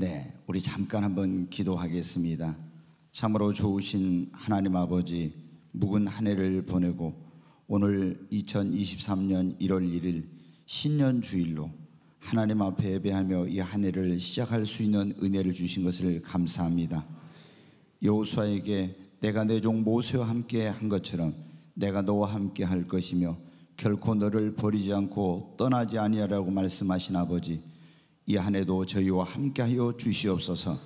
네, 우리 잠깐 한번 기도하겠습니다. 참으로 좋으신 하나님 아버지, 묵은 한 해를 보내고 오늘 2023년 1월 1일 신년 주일로 하나님 앞에 예배하며 이 한 해를 시작할 수 있는 은혜를 주신 것을 감사합니다. 여호수아에게 내가 내 종 모세와 함께 한 것처럼 내가 너와 함께 할 것이며 결코 너를 버리지 않고 떠나지 아니하라고 말씀하신 아버지 이 한 해도 저희와 함께하여 주시옵소서.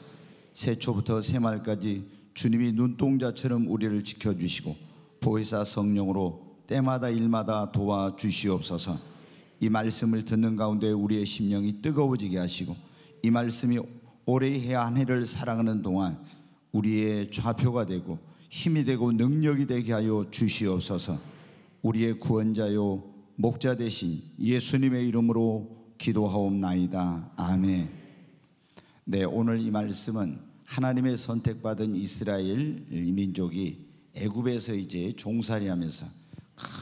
새초부터 새말까지 주님이 눈동자처럼 우리를 지켜주시고 보혜사 성령으로 때마다 일마다 도와 주시옵소서. 이 말씀을 듣는 가운데 우리의 심령이 뜨거워지게 하시고 이 말씀이 올해의 한 해를 살아가는 동안 우리의 좌표가 되고 힘이 되고 능력이 되게 하여 주시옵소서. 우리의 구원자요 목자 되신 예수님의 이름으로 기도하옵나이다 아멘 네 오늘 이 말씀은 하나님의 선택받은 이스라엘 민족이 애굽에서 이제 종살이하면서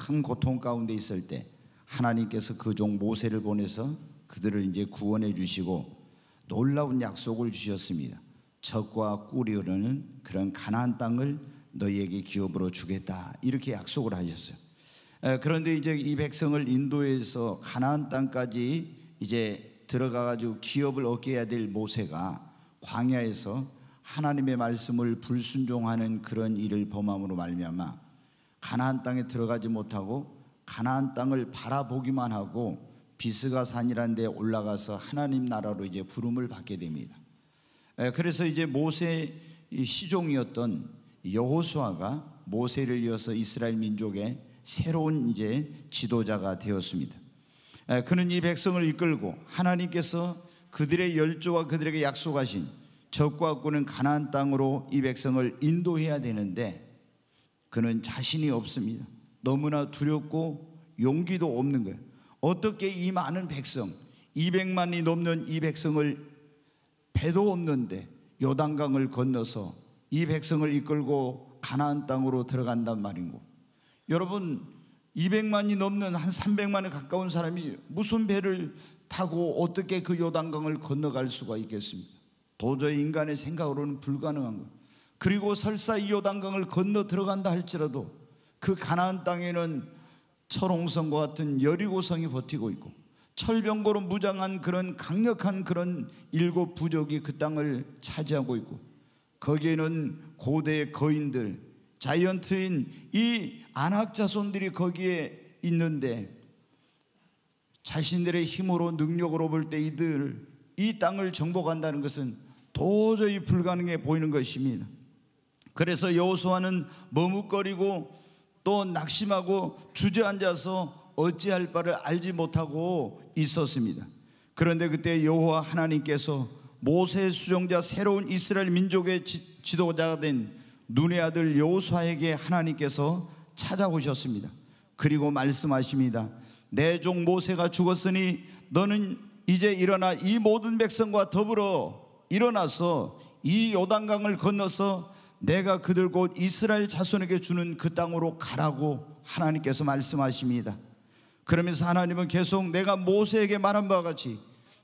큰 고통 가운데 있을 때 하나님께서 그 종 모세를 보내서 그들을 이제 구원해 주시고 놀라운 약속을 주셨습니다. 적과 꿀이 흐르는 그런 가나안 땅을 너희에게 기업으로 주겠다 이렇게 약속을 하셨어요. 그런데 이제 이 백성을 인도에서 가나안 땅까지 이제 들어가 가지고 기업을 얻게 해야 될 모세가 광야에서 하나님의 말씀을 불순종하는 그런 일을 범함으로 말미암아 가나안 땅에 들어가지 못하고 가나안 땅을 바라보기만 하고 비스가 산이라는 데 올라가서 하나님 나라로 이제 부름을 받게 됩니다. 그래서 이제 모세 시종이었던 여호수아가 모세를 이어서 이스라엘 민족의 새로운 이제 지도자가 되었습니다. 그는 이 백성을 이끌고 하나님께서 그들의 열조와 그들에게 약속하신 적과 꾸는 가나안 땅으로 이 백성을 인도해야 되는데 그는 자신이 없습니다. 너무나 두렵고 용기도 없는 거예요. 어떻게 이 많은 백성, 200만이 넘는 이 백성을 배도 없는데 요단강을 건너서 이 백성을 이끌고 가나안 땅으로 들어간단 말인고. 여러분 200만이 넘는 한 300만에 가까운 사람이 무슨 배를 타고 어떻게 그 요단강을 건너갈 수가 있겠습니까? 도저히 인간의 생각으로는 불가능한 거. 그리고 설사 이 요단강을 건너 들어간다 할지라도 그 가나안 땅에는 철옹성과 같은 여리고성이 버티고 있고 철병거로 무장한 그런 강력한 그런 일곱 부족이 그 땅을 차지하고 있고 거기에는 고대의 거인들 자이언트인 이 안악 자손들이 거기에 있는데 자신들의 힘으로 능력으로 볼 때 이들 이 땅을 정복한다는 것은 도저히 불가능해 보이는 것입니다. 그래서 여호수아는 머뭇거리고 또 낙심하고 주저앉아서 어찌할 바를 알지 못하고 있었습니다. 그런데 그때 여호와 하나님께서 모세의 수종자 새로운 이스라엘 민족의 지, 도자가 된 눈의 아들 여호수아에게 하나님께서 찾아오셨습니다. 그리고 말씀하십니다. 내 종 모세가 죽었으니 너는 이제 일어나 이 모든 백성과 더불어 일어나서 이 요단강을 건너서 내가 그들 곧 이스라엘 자손에게 주는 그 땅으로 가라고 하나님께서 말씀하십니다. 그러면서 하나님은 계속 내가 모세에게 말한 바와 같이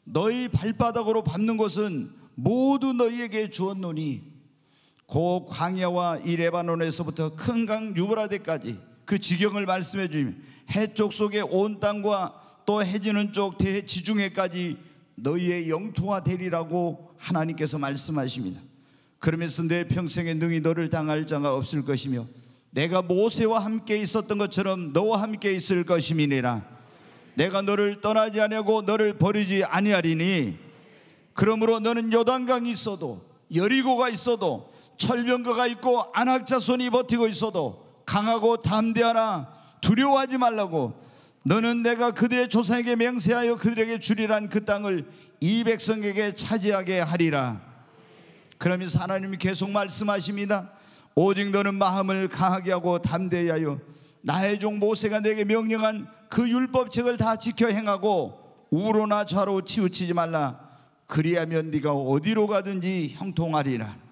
너희 발바닥으로 밟는 것은 모두 너희에게 주었노니 고 광야와 이 레바논에서부터 큰 강 유브라데까지 그 지경을 말씀해 주시면 해쪽 속에 온 땅과 또 해지는 쪽 대지중해까지 너희의 영토가 되리라고 하나님께서 말씀하십니다. 그러면서 내 평생에 능히 너를 당할 자가 없을 것이며 내가 모세와 함께 있었던 것처럼 너와 함께 있을 것임이니라 내가 너를 떠나지 아니하고 너를 버리지 아니하리니 그러므로 너는 요단강이 있어도 여리고가 있어도 철병거가 있고 안악자손이 버티고 있어도 강하고 담대하라 두려워하지 말라고 너는 내가 그들의 조상에게 맹세하여 그들에게 주리란 그 땅을 이 백성에게 차지하게 하리라 그러면서 하나님이 계속 말씀하십니다. 오직 너는 마음을 강하게 하고 담대히 하여 나의 종 모세가 내게 명령한 그 율법책을 다 지켜 행하고 우로나 좌로 치우치지 말라. 그리하면 네가 어디로 가든지 형통하리라.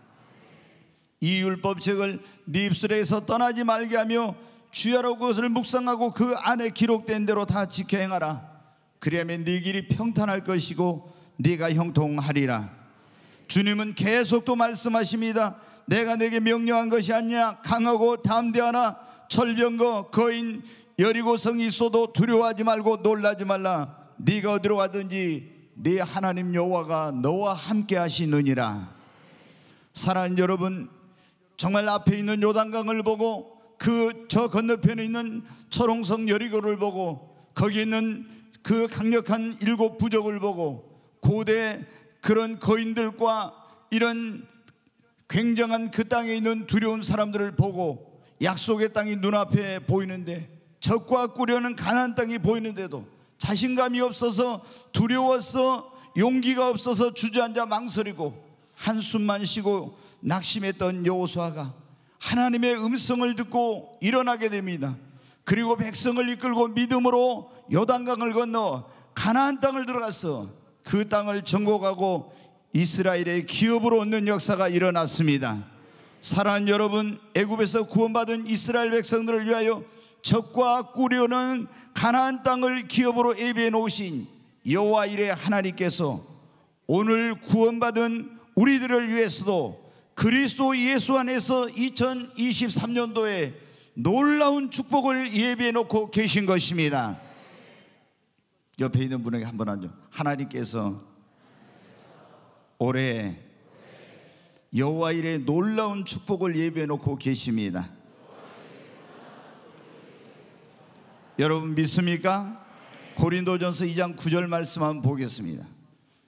이 율법책을 네 입술에서 떠나지 말게 하며 주야로 그것을 묵상하고 그 안에 기록된 대로 다 지켜 행하라. 그리하면 네 길이 평탄할 것이고 네가 형통하리라. 주님은 계속 또 말씀하십니다. 내가 내게 명령한 것이 아니냐 강하고 담대하나 철병거 거인 여리고 성이 있어도 두려워하지 말고 놀라지 말라 네가 어디로 가든지 네 하나님 여호와가 너와 함께 하시느니라 사랑하는 여러분 정말 앞에 있는 요단강을 보고 그 저 건너편에 있는 철옹성 여리고를 보고 거기 있는 그 강력한 일곱 부족을 보고 고대 그런 거인들과 이런 굉장한 그 땅에 있는 두려운 사람들을 보고 약속의 땅이 눈앞에 보이는데 적과 꾸려는 가나안 땅이 보이는데도 자신감이 없어서 두려워서 용기가 없어서 주저앉아 망설이고 한숨만 쉬고 낙심했던 여호수아가 하나님의 음성을 듣고 일어나게 됩니다. 그리고 백성을 이끌고 믿음으로 요단강을 건너 가나안 땅을 들어가서 그 땅을 정복하고 이스라엘의 기업으로 얻는 역사가 일어났습니다. 사랑하는 여러분, 애굽에서 구원받은 이스라엘 백성들을 위하여 적과 꾸려는 가나안 땅을 기업으로 예비해 놓으신 여호와 일의 하나님께서 오늘 구원받은 우리들을 위해서도 그리스도 예수 안에서 2023년도에 놀라운 축복을 예비해 놓고 계신 것입니다. 옆에 있는 분에게 한번 하죠. 하나님께서 올해 여호와 일에 놀라운 축복을 예비해 놓고 계십니다. 여러분 믿습니까? 고린도전서 2장 9절 말씀 한번 보겠습니다.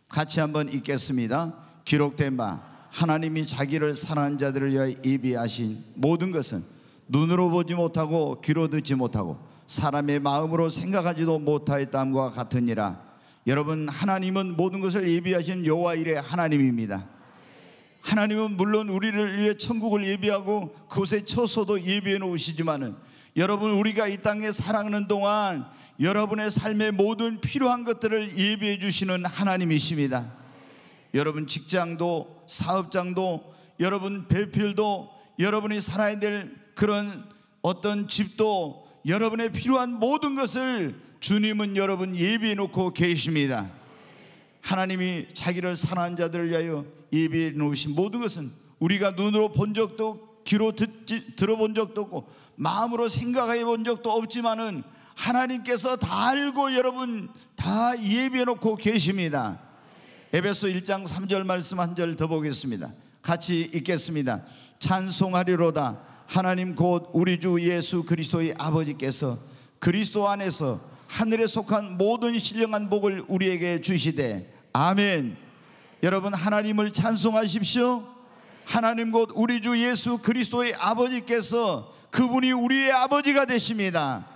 같이 한번 읽겠습니다. 기록된 바 하나님이 자기를 사랑하는 자들을 위하여 예비하신 모든 것은 눈으로 보지 못하고 귀로 듣지 못하고 사람의 마음으로 생각하지도 못하였다함과 같으니라. 여러분 하나님은 모든 것을 예비하신 여호와 일의 하나님입니다. 하나님은 물론 우리를 위해 천국을 예비하고 그곳에 처소도 예비해 놓으시지만은 여러분 우리가 이 땅에 살아가는 동안 여러분의 삶의 모든 필요한 것들을 예비해 주시는 하나님이십니다. 여러분 직장도 사업장도 여러분 배필도 여러분이 살아야 될 그런 어떤 집도 여러분의 필요한 모든 것을 주님은 여러분 예비해 놓고 계십니다. 하나님이 자기를 사랑하는 자들을 위하여 예비해 놓으신 모든 것은 우리가 눈으로 본 적도 귀로 듣지, 들어본 적도 없고 마음으로 생각해 본 적도 없지만은 하나님께서 다 알고 여러분 다 예비해 놓고 계십니다. 에베소 1장 3절 말씀 한 절 더 보겠습니다. 같이 읽겠습니다. 찬송하리로다 하나님 곧 우리 주 예수 그리스도의 아버지께서 그리스도 안에서 하늘에 속한 모든 신령한 복을 우리에게 주시되 아멘. 여러분 하나님을 찬송하십시오. 하나님 곧 우리 주 예수 그리스도의 아버지께서 그분이 우리의 아버지가 되십니다.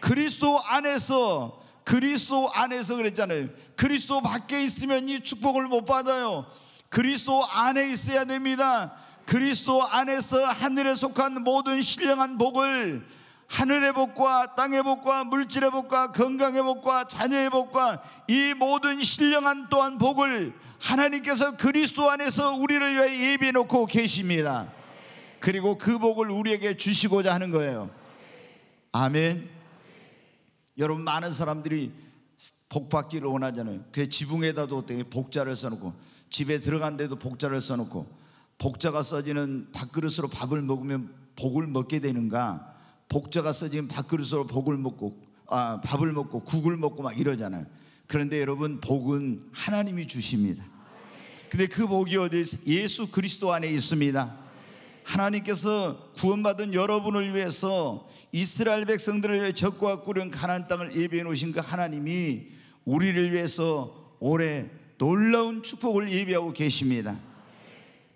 그리스도 안에서 그리스도 안에서 그랬잖아요. 그리스도 밖에 있으면 이 축복을 못 받아요. 그리스도 안에 있어야 됩니다. 그리스도 안에서 하늘에 속한 모든 신령한 복을 하늘의 복과 땅의 복과 물질의 복과 건강의 복과 자녀의 복과 이 모든 신령한 또한 복을 하나님께서 그리스도 안에서 우리를 위해 예비해 놓고 계십니다. 그리고 그 복을 우리에게 주시고자 하는 거예요. 아멘. 여러분 많은 사람들이 복 받기를 원하잖아요. 그 지붕에다도 복자를 써놓고 집에 들어간 데도 복자를 써놓고 복자가 써지는 밥그릇으로 밥을 먹으면 복을 먹게 되는가? 복자가 써진 밥그릇으로 복을 먹고 아, 밥을 먹고 국을 먹고 막 이러잖아요. 그런데 여러분 복은 하나님이 주십니다. 근데 그 복이 어디 있 예수 그리스도 안에 있습니다. 하나님께서 구원받은 여러분을 위해서 이스라엘 백성들을 위해 적과 꾸른 가나안 땅을 예비해 놓으신 그 하나님이 우리를 위해서 올해 놀라운 축복을 예비하고 계십니다.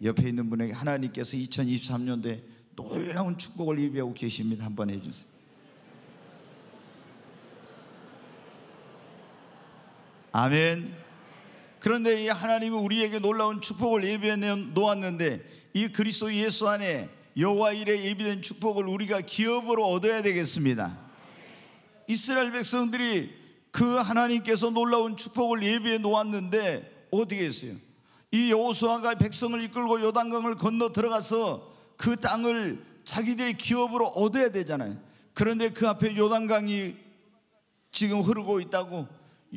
옆에 있는 분에게 하나님께서 2023년도에 놀라운 축복을 예비하고 계십니다. 한번 해주세요. 아멘. 그런데 이 하나님이 우리에게 놀라운 축복을 예비해 놓았는데 이 그리스도 예수 안에 여호와 일에 예비된 축복을 우리가 기업으로 얻어야 되겠습니다. 이스라엘 백성들이 그 하나님께서 놀라운 축복을 예비해 놓았는데 어떻게 했어요? 이 여호수아가 백성을 이끌고 요단강을 건너 들어가서 그 땅을 자기들의 기업으로 얻어야 되잖아요. 그런데 그 앞에 요단강이 지금 흐르고 있다고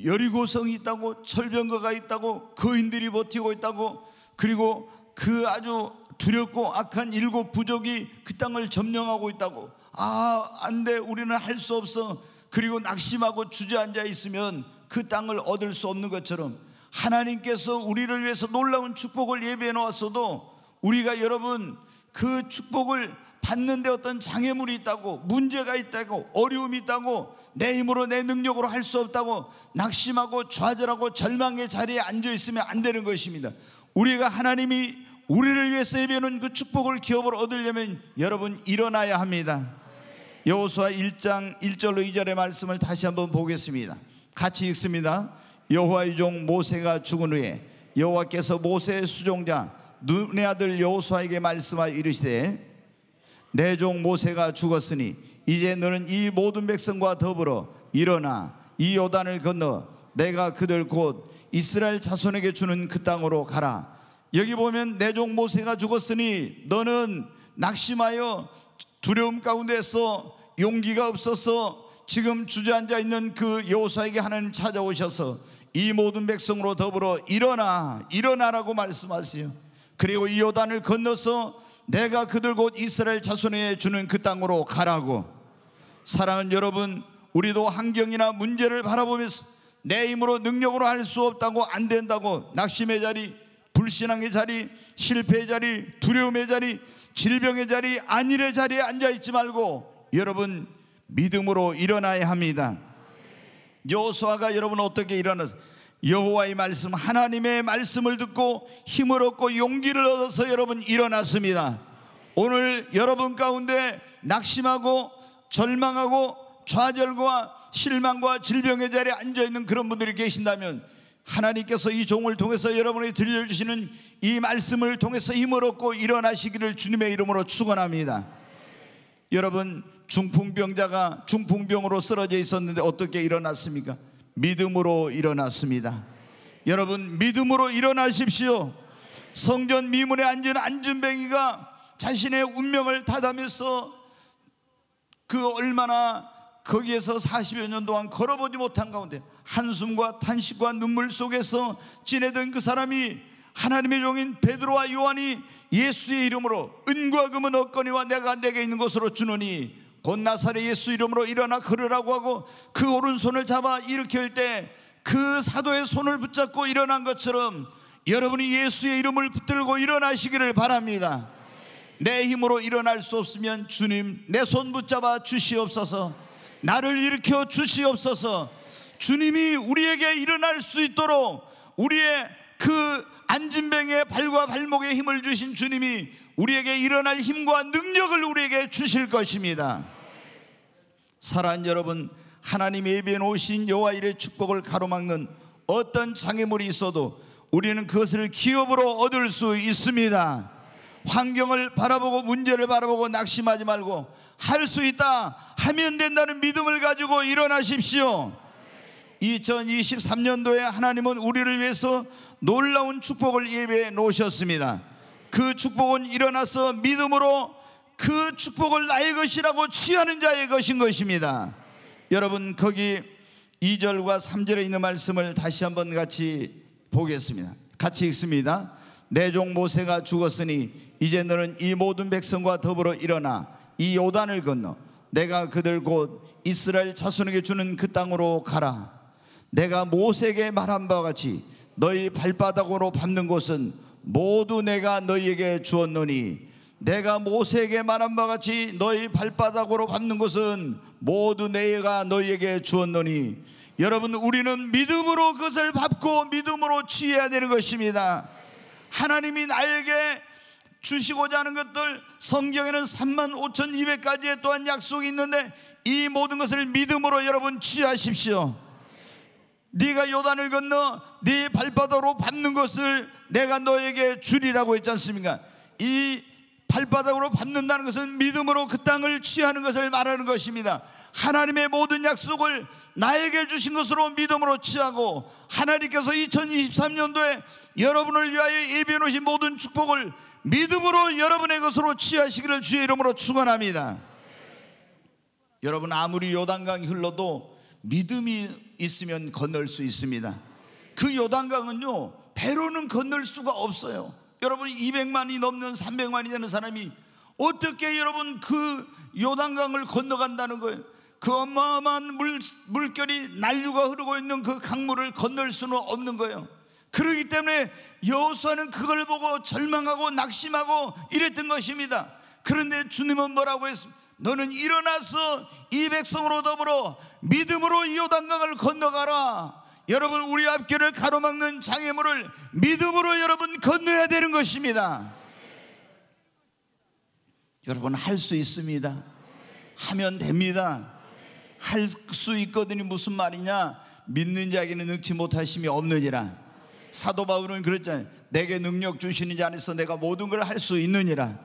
여리고성이 있다고 철병거가 있다고 거인들이 버티고 있다고 그리고 그 아주 두렵고 악한 일곱 부족이 그 땅을 점령하고 있다고. 아 안 돼. 우리는 할 수 없어. 그리고 낙심하고 주저앉아 있으면 그 땅을 얻을 수 없는 것처럼 하나님께서 우리를 위해서 놀라운 축복을 예비해 놓았어도 우리가 여러분 그 축복을 받는데 어떤 장애물이 있다고 문제가 있다고 어려움이 있다고 내 힘으로 내 능력으로 할 수 없다고 낙심하고 좌절하고 절망의 자리에 앉아 있으면 안 되는 것입니다. 우리가 하나님이 우리를 위해서 예비하는 그 축복을 기업으로 얻으려면 여러분 일어나야 합니다. 여호수아 1장 1절로 2절의 말씀을 다시 한번 보겠습니다. 같이 읽습니다. 여호와의 종 모세가 죽은 후에 여호와께서 모세의 수종자 눈의 아들 여호수아에게 말씀하여 이르시되 내 종 모세가 죽었으니 이제 너는 이 모든 백성과 더불어 일어나 이 요단을 건너 내가 그들 곧 이스라엘 자손에게 주는 그 땅으로 가라. 여기 보면 내 종 모세가 죽었으니 너는 낙심하여 두려움 가운데서 용기가 없어서 지금 주저앉아 있는 그 여호수아에게 하나님 찾아오셔서 이 모든 백성으로 더불어 일어나 일어나라고 말씀하세요. 그리고 이 요단을 건너서 내가 그들 곧 이스라엘 자손에 주는 그 땅으로 가라고. 사랑하는 여러분, 우리도 환경이나 문제를 바라보면서 내 힘으로 능력으로 할 수 없다고 안 된다고 낙심의 자리, 불신앙의 자리, 실패의 자리, 두려움의 자리, 질병의 자리, 안일의 자리에 앉아 있지 말고 여러분 믿음으로 일어나야 합니다. 여호수아가 여러분 어떻게 일어나서 여호와의 말씀 하나님의 말씀을 듣고 힘을 얻고 용기를 얻어서 여러분 일어났습니다. 오늘 여러분 가운데 낙심하고 절망하고 좌절과 실망과 질병의 자리에 앉아 있는 그런 분들이 계신다면 하나님께서 이 종을 통해서 여러분이 들려주시는 이 말씀을 통해서 힘을 얻고 일어나시기를 주님의 이름으로 축원합니다. 여러분 중풍병자가 중풍병으로 쓰러져 있었는데 어떻게 일어났습니까? 믿음으로 일어났습니다. 여러분 믿음으로 일어나십시오. 성전 미문에 앉은 안준뱅이가 자신의 운명을 닫으면서 그 얼마나 거기에서 40여 년 동안 걸어보지 못한 가운데 한숨과 탄식과 눈물 속에서 지내던 그 사람이 하나님의 종인 베드로와 요한이 예수의 이름으로 은과 금은 없거니와 내가 내게 있는 것으로 주노니 곧 나사렛 예수 이름으로 일어나 걸으라고 하고 그 오른손을 잡아 일으킬 때 그 사도의 손을 붙잡고 일어난 것처럼 여러분이 예수의 이름을 붙들고 일어나시기를 바랍니다. 내 힘으로 일어날 수 없으면 주님 내 손 붙잡아 주시옵소서 나를 일으켜 주시옵소서 주님이 우리에게 일어날 수 있도록 우리의 그 안진뱅의 발과 발목에 힘을 주신 주님이 우리에게 일어날 힘과 능력을 우리에게 주실 것입니다. 사랑하는 여러분, 하나님의 예비해 놓으신 여호와 일의 축복을 가로막는 어떤 장애물이 있어도 우리는 그것을 기업으로 얻을 수 있습니다. 환경을 바라보고 문제를 바라보고 낙심하지 말고 할 수 있다 하면 된다는 믿음을 가지고 일어나십시오. 2023년도에 하나님은 우리를 위해서 놀라운 축복을 예배해 놓으셨습니다. 그 축복은 일어나서 믿음으로 그 축복을 나의 것이라고 취하는 자의 것인 것입니다. 여러분 거기 2절과 3절에 있는 말씀을 다시 한번 같이 보겠습니다. 같이 읽습니다. 내 종 모세가 죽었으니 이제 너는 이 모든 백성과 더불어 일어나 이 요단을 건너 내가 그들 곧 이스라엘 자손에게 주는 그 땅으로 가라. 내가 모세에게 말한 바와 같이 너희 발바닥으로 밟는 곳은 모두 내가 너희에게 주었노니 내가 모세에게 말한 바와 같이 너희 발바닥으로 밟는 것은 모두 내가 너희에게 주었노니 여러분 우리는 믿음으로 그것을 밟고 믿음으로 취해야 되는 것입니다. 하나님이 나에게 주시고자 하는 것들 성경에는 3만 5천2백가지의 또한 약속이 있는데 이 모든 것을 믿음으로 여러분 취하십시오. 네가 요단을 건너 네 발바닥으로 밟는 것을 내가 너에게 주리라고 했지 않습니까? 이 발바닥으로 밟는다는 것은 믿음으로 그 땅을 취하는 것을 말하는 것입니다. 하나님의 모든 약속을 나에게 주신 것으로 믿음으로 취하고 하나님께서 2023년도에 여러분을 위하여 예비해 놓으신 모든 축복을 믿음으로 여러분의 것으로 취하시기를 주의 이름으로 축원합니다. 여러분 아무리 요단강이 흘러도 믿음이 있으면 건널 수 있습니다. 그 요단강은요 배로는 건널 수가 없어요. 여러분 200만이 넘는 300만이 되는 사람이 어떻게 여러분 그 요단강을 건너간다는 거예요? 그 어마어마한 물, 물결이 난류가 흐르고 있는 그 강물을 건널 수는 없는 거예요. 그러기 때문에 여호수아는 그걸 보고 절망하고 낙심하고 이랬던 것입니다. 그런데 주님은 뭐라고 했습니까? 너는 일어나서 이 백성으로 더불어 믿음으로 이 요단강을 건너가라. 여러분 우리 앞길을 가로막는 장애물을 믿음으로 여러분 건너야 되는 것입니다. 여러분 할 수 있습니다. 하면 됩니다. 할 수 있거든요. 무슨 말이냐? 믿는 자에게는 능치 못하심이 없느니라. 사도 바울은 그랬잖아요. 내게 능력 주시는 자 안에서 내가 모든 걸 할 수 있느니라.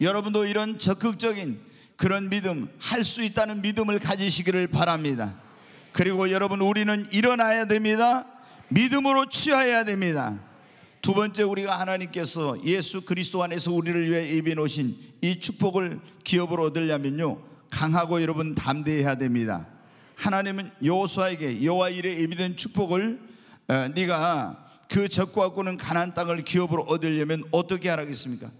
여러분도 이런 적극적인 그런 믿음, 할 수 있다는 믿음을 가지시기를 바랍니다. 그리고 여러분 우리는 일어나야 됩니다. 믿음으로 취하여야 됩니다. 두 번째 우리가 하나님께서 예수 그리스도 안에서 우리를 위해 예비해 놓으신 이 축복을 기업으로 얻으려면요. 강하고 여러분 담대해야 됩니다. 하나님은 여호수아에게 여호와 일에 예비된 축복을 어, 네가 그 적과 꾸는 가나안 땅을 기업으로 얻으려면 어떻게 하라겠습니까?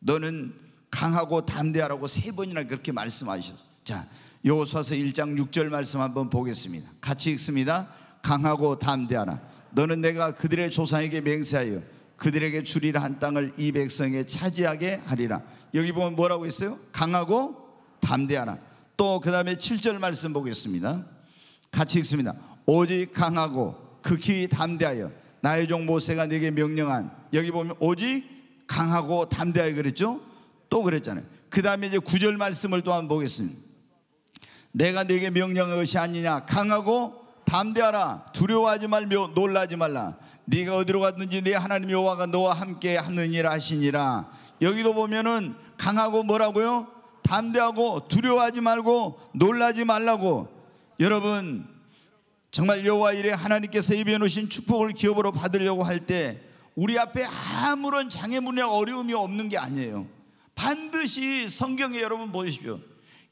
너는 강하고 담대하라고 세 번이나 그렇게 말씀하셨어. 자, 여호수아서 1장 6절 말씀 한번 보겠습니다. 같이 읽습니다. 강하고 담대하라. 너는 내가 그들의 조상에게 맹세하여 그들에게 주리라 한 땅을 이 백성에 차지하게 하리라. 여기 보면 뭐라고 했어요? 강하고 담대하라. 또 그다음에 7절 말씀 보겠습니다. 같이 읽습니다. 오직 강하고 극히 담대하여 나의 종 모세가 내게 명령한 여기 보면 오직 강하고 담대하여 그랬죠? 또 그랬잖아요. 그 다음에 이제 9절 말씀을 또 한번 보겠습니다. 내가 네게 명령한 것이 아니냐 강하고 담대하라 두려워하지 말며 놀라지 말라 네가 어디로 갔든지 네 하나님 여호와가 너와 함께 하느니라 하시니라 여기도 보면은 강하고 뭐라고요 담대하고 두려워하지 말고 놀라지 말라고 여러분 정말 여호와 이래 하나님께서 예비해 놓으신 축복을 기업으로 받으려고 할 때 우리 앞에 아무런 장애물이나 어려움이 없는 게 아니에요 반드시 성경에 여러분 보십시오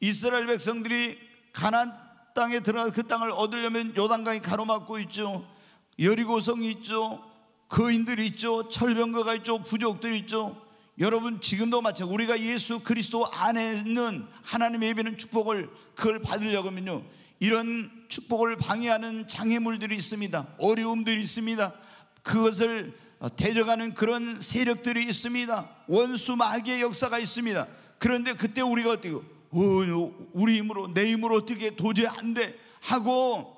이스라엘 백성들이 가나안 땅에 들어가 그 땅을 얻으려면 요단강이 가로막고 있죠. 여리고성이 있죠. 거인들이 있죠. 철병거가 있죠. 부족들이 있죠. 여러분 지금도 마찬가지 우리가 예수 그리스도 안에 있는 하나님의 예배는 축복을 그걸 받으려고 하면요. 이런 축복을 방해하는 장애물들이 있습니다. 어려움들이 있습니다. 그것을 대적하는 그런 세력들이 있습니다. 원수 마귀의 역사가 있습니다. 그런데 그때 우리가 어떻게 어, 우리 힘으로 내 힘으로 어떻게 도저히 안 돼 하고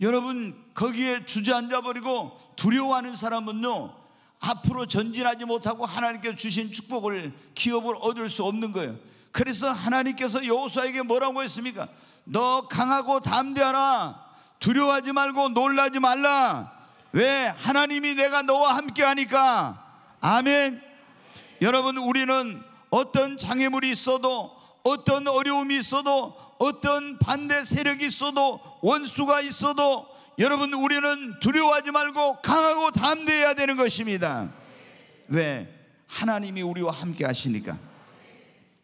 여러분 거기에 주저앉아 버리고 두려워하는 사람은요 앞으로 전진하지 못하고 하나님께서 주신 축복을 기업을 얻을 수 없는 거예요. 그래서 하나님께서 여호수아에게 뭐라고 했습니까? 너 강하고 담대하라. 두려워하지 말고 놀라지 말라. 왜? 하나님이 내가 너와 함께 하니까. 아멘. 여러분 우리는 어떤 장애물이 있어도 어떤 어려움이 있어도 어떤 반대 세력이 있어도 원수가 있어도 여러분 우리는 두려워하지 말고 강하고 담대해야 되는 것입니다. 왜? 하나님이 우리와 함께 하시니까.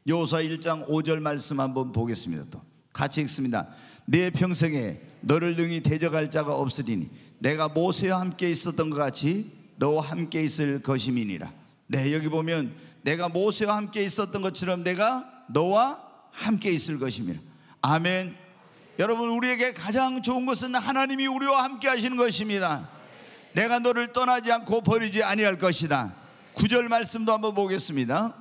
요사 1장 5절 말씀 한번 보겠습니다. 또 같이 읽습니다. 내 평생에 너를 능히 대적할 자가 없으리니 내가 모세와 함께 있었던 것 같이 너와 함께 있을 것임이니라. 네, 여기 보면 내가 모세와 함께 있었던 것처럼 내가 너와 함께 있을 것입니다. 아멘. 여러분 우리에게 가장 좋은 것은 하나님이 우리와 함께 하시는 것입니다. 내가 너를 떠나지 않고 버리지 아니할 것이다. 구절 말씀도 한번 보겠습니다.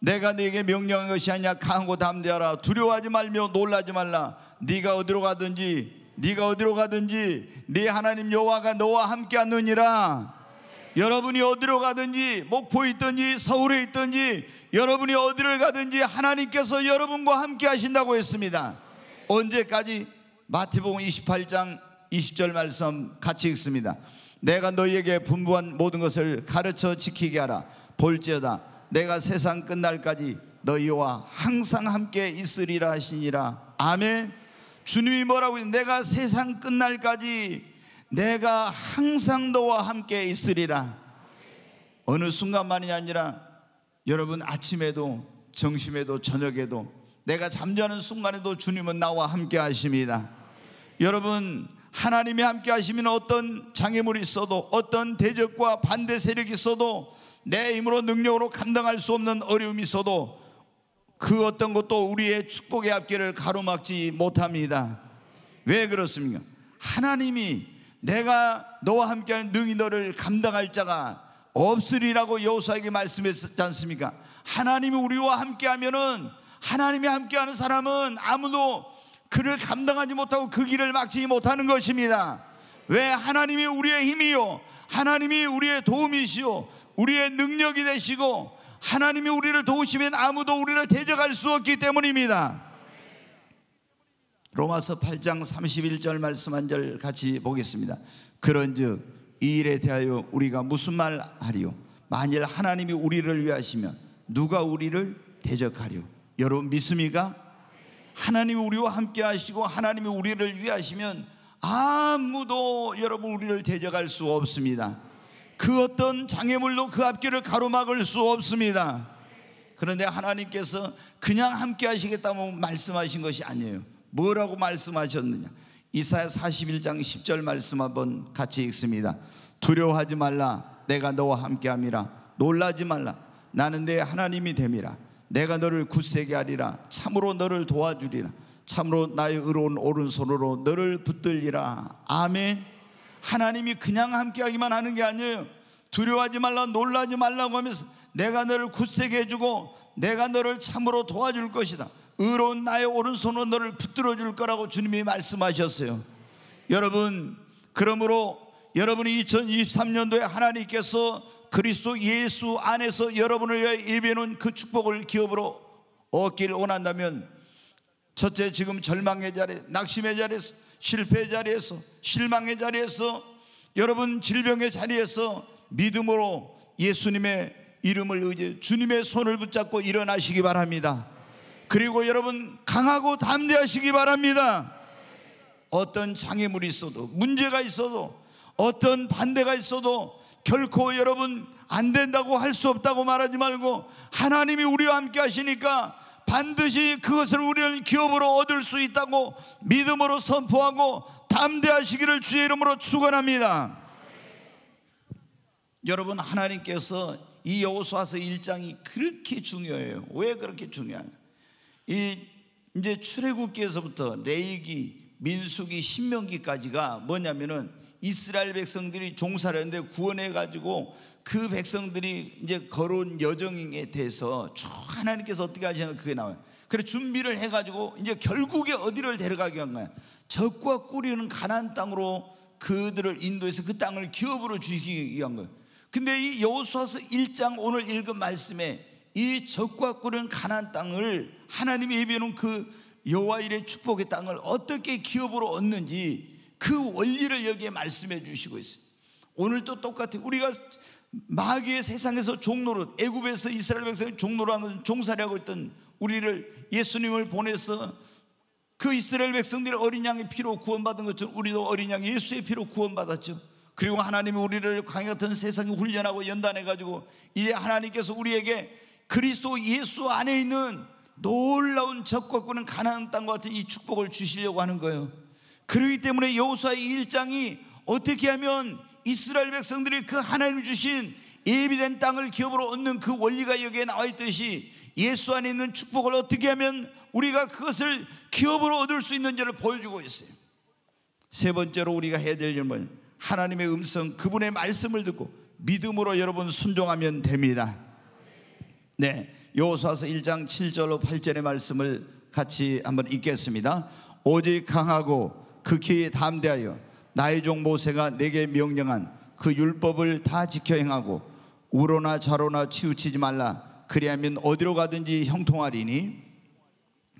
내가 네게 명령한 것이 아니냐 강하고 담대하라 두려워하지 말며 놀라지 말라 네가 어디로 가든지 네가 어디로 가든지 네 하나님 여호와가 너와 함께 하느니라 여러분이 어디로 가든지 목포에 있든지 서울에 있든지 여러분이 어디를 가든지 하나님께서 여러분과 함께 하신다고 했습니다. 언제까지? 마태복음 28장 20절 말씀 같이 읽습니다. 내가 너희에게 분부한 모든 것을 가르쳐 지키게 하라. 볼지어다 내가 세상 끝날까지 너희와 항상 함께 있으리라 하시니라. 아멘. 주님이 뭐라고 했 내가 세상 끝날까지 내가 항상 너와 함께 있으리라. 어느 순간만이 아니라 여러분 아침에도 정심에도 저녁에도 내가 잠자는 순간에도 주님은 나와 함께 하십니다. 여러분 하나님이 함께 하시면 어떤 장애물이 있어도 어떤 대적과 반대 세력이 있어도 내 힘으로 능력으로 감당할 수 없는 어려움이 있어도 그 어떤 것도 우리의 축복의 앞길을 가로막지 못합니다. 왜 그렇습니까? 하나님이 내가 너와 함께하는 능히 너를 감당할 자가 없으리라고 여호수아에게 말씀했지 않습니까? 하나님이 우리와 함께하면은 하나님이 함께하는 사람은 아무도 그를 감당하지 못하고 그 길을 막지 못하는 것입니다. 왜 하나님이 우리의 힘이요, 하나님이 우리의 도움이시요, 우리의 능력이 되시고 하나님이 우리를 도우시면 아무도 우리를 대적할 수 없기 때문입니다. 로마서 8장 31절 말씀 한 절 같이 보겠습니다. 그런즉 이 일에 대하여 우리가 무슨 말 하리요? 만일 하나님이 우리를 위하시면 누가 우리를 대적하리요? 여러분 믿습니까? 하나님이 우리와 함께 하시고 하나님이 우리를 위하시면 아무도 여러분 우리를 대적할 수 없습니다. 그 어떤 장애물도 그 앞길을 가로막을 수 없습니다. 그런데 하나님께서 그냥 함께 하시겠다고 말씀하신 것이 아니에요. 뭐라고 말씀하셨느냐? 이사야 41장 10절 말씀 한번 같이 읽습니다. 두려워하지 말라. 내가 너와 함께 함이라. 놀라지 말라. 나는 내 하나님이 됨이라. 내가 너를 굳세게 하리라. 참으로 너를 도와주리라. 참으로 나의 의로운 오른손으로 너를 붙들리라. 아멘. 하나님이 그냥 함께하기만 하는 게 아니에요. 두려워하지 말라, 놀라지 말라고 하면서 내가 너를 굳세게 해주고 내가 너를 참으로 도와줄 것이다. 의로운 나의 오른손으로 너를 붙들어 줄 거라고 주님이 말씀하셨어요. 여러분, 그러므로 여러분이 2023년도에 하나님께서 그리스도 예수 안에서 여러분을 위해 예비해 놓은 그 축복을 기업으로 얻기를 원한다면 첫째 지금 절망의 자리, 낙심의 자리에서 실패의 자리에서 실망의 자리에서 여러분 질병의 자리에서 믿음으로 예수님의 이름을 의지 주님의 손을 붙잡고 일어나시기 바랍니다. 그리고 여러분 강하고 담대하시기 바랍니다. 어떤 장애물이 있어도 문제가 있어도 어떤 반대가 있어도 결코 여러분 안 된다고 할 수 없다고 말하지 말고 하나님이 우리와 함께 하시니까 반드시 그것을 우리는 기업으로 얻을 수 있다고 믿음으로 선포하고 담대하시기를 주의 이름으로 축원합니다. 여러분 하나님께서 이 여호수아서 1장이 그렇게 중요해요. 왜 그렇게 중요하냐? 이 이제 출애굽기에서부터 레이기, 민수기, 신명기까지가 뭐냐면은 이스라엘 백성들이 종사를 했는데 구원해 가지고 그 백성들이 이제 걸어온 여정에 대해서 쭉 하나님께서 어떻게 하시나 그게 나와요. 그래 준비를 해 가지고 이제 결국에 어디를 데려가게 한 거야. 적과 꾸리는 가나안 땅으로 그들을 인도해서 그 땅을 기업으로 주시기 위한 거예요. 근데 이 여호수아서 1장 오늘 읽은 말씀에 이 적과 꾸는 가나안 땅을 하나님이 예비해 놓은 그 여호와 일의 축복의 땅을 어떻게 기업으로 얻는지 그 원리를 여기에 말씀해 주시고 있어요. 오늘도 똑같아요. 우리가 마귀의 세상에서 종로로 애굽에서 이스라엘 백성이 종로로 하는 종살이 하고 있던 우리를 예수님을 보내서 그 이스라엘 백성들이 어린 양의 피로 구원받은 것처럼 우리도 어린 양 예수의 피로 구원받았죠. 그리고 하나님이 우리를 광야 같은 세상에 훈련하고 연단해 가지고 이제 하나님께서 우리에게 그리스도 예수 안에 있는 놀라운 적과 꾸는 가나안 땅과 같은 이 축복을 주시려고 하는 거예요. 그렇기 때문에 여호수아의 1장이 어떻게 하면 이스라엘 백성들이 그 하나님 주신 예비된 땅을 기업으로 얻는 그 원리가 여기에 나와 있듯이 예수 안에 있는 축복을 어떻게 하면 우리가 그것을 기업으로 얻을 수 있는지를 보여주고 있어요. 세 번째로 우리가 해야 될 일은 하나님의 음성, 그분의 말씀을 듣고 믿음으로 여러분 순종하면 됩니다. 네. 요호수아서 1장 7절로 8절의 말씀을 같이 한번 읽겠습니다. 오직 강하고 극히 담대하여 나의 종 모세가 내게 명령한 그 율법을 다 지켜 행하고 우로나 좌로나 치우치지 말라 그리하면 어디로 가든지 형통하리니